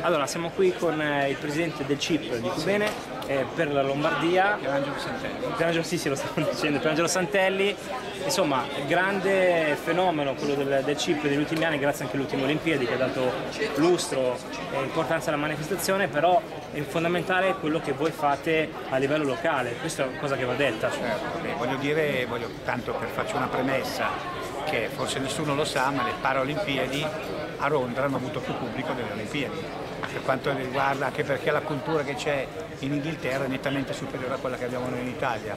Allora, siamo qui con eh, il presidente del CIP di Cubene eh, per la Lombardia. Pierangelo Santelli. Pierangelo, sì, sì, lo stavo dicendo, Pierangelo Santelli. Insomma, grande fenomeno quello del, del CIP degli ultimi anni, grazie anche all'ultimo Olimpiadi che ha dato lustro e importanza alla manifestazione, però è fondamentale quello che voi fate a livello locale, questa è una cosa che va detta. Certo, beh, voglio dire, voglio, tanto per farci una premessa, che forse nessuno lo sa, ma le Paralimpiadi a Londra hanno avuto più pubblico delle Olimpiadi per quanto riguarda, anche perché la cultura che c'è in Inghilterra è nettamente superiore a quella che abbiamo noi in Italia.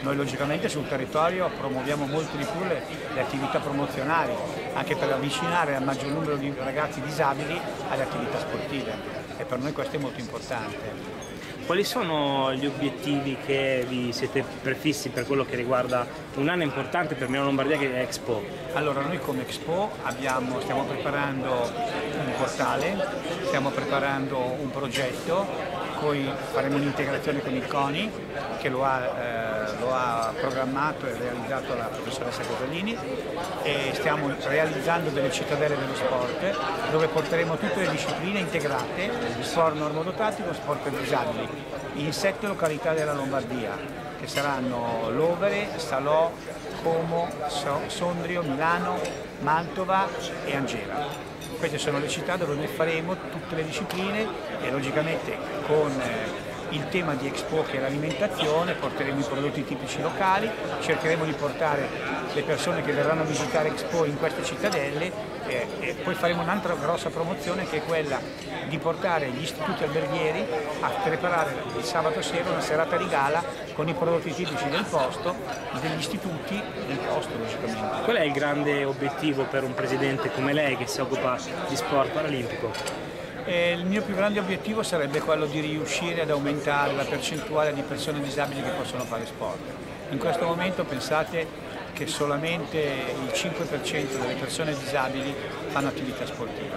Noi logicamente sul territorio promuoviamo molto di più le, le attività promozionali, anche per avvicinare al maggior numero di ragazzi disabili alle attività sportive e per noi questo è molto importante. Quali sono gli obiettivi che vi siete prefissi per quello che riguarda un anno importante per Milano Lombardia che è Expo? Allora noi come Expo abbiamo, stiamo preparando un portale, stiamo preparando un progetto, poi faremo un'integrazione con il CONI che lo ha, eh, lo ha, programmato e realizzato la professoressa Cosalini e stiamo realizzando delle cittadelle dello sport dove porteremo tutte le discipline integrate, sport normodotattico, sport per disabili, in sette località della Lombardia che saranno Lovere, Salò, Como, Sondrio, Milano, Mantova e Angela. Queste sono le città dove noi faremo tutte le discipline e logicamente con eh, il tema di Expo che è l'alimentazione, porteremo i prodotti tipici locali, cercheremo di portare le persone che verranno a visitare Expo in queste cittadelle eh, e poi faremo un'altra grossa promozione che è quella di portare gli istituti alberghieri a preparare il sabato sera una serata di gala con i prodotti tipici del posto, degli istituti del posto logicamente. Qual è il grande obiettivo per un presidente come lei che si occupa di sport paralimpico? E il mio più grande obiettivo sarebbe quello di riuscire ad aumentare la percentuale di persone disabili che possono fare sport. In questo momento pensate che solamente il 5% delle persone disabili fanno attività sportiva.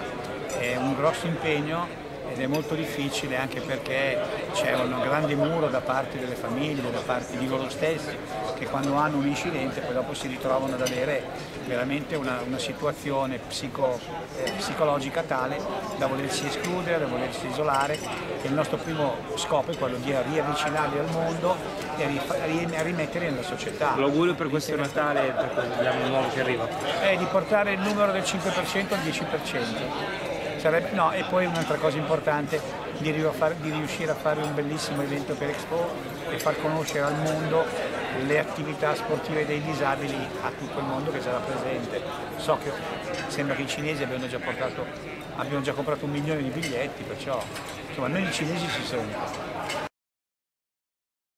È un grosso impegno ed è molto difficile anche perché c'è un grande muro da parte delle famiglie, da parte di loro stessi, che quando hanno un incidente poi dopo si ritrovano ad avere veramente una, una situazione psico, eh, psicologica tale da volersi escludere, da volersi isolare e il nostro primo scopo è quello di riavvicinarli al mondo e rimetterli nella società. L'augurio per questo Natale, per l'anno nuovo che arriva? È di portare il numero del 5% al 10%. Sarebbe, no, e poi un'altra cosa importante, di, di riuscire a fare un bellissimo evento per Expo e far conoscere al mondo le attività sportive dei disabili a tutto il mondo che sarà presente. So che sembra che i cinesi abbiano già, portato, abbiano già comprato un milione di biglietti, perciò insomma, noi i cinesi ci siamo.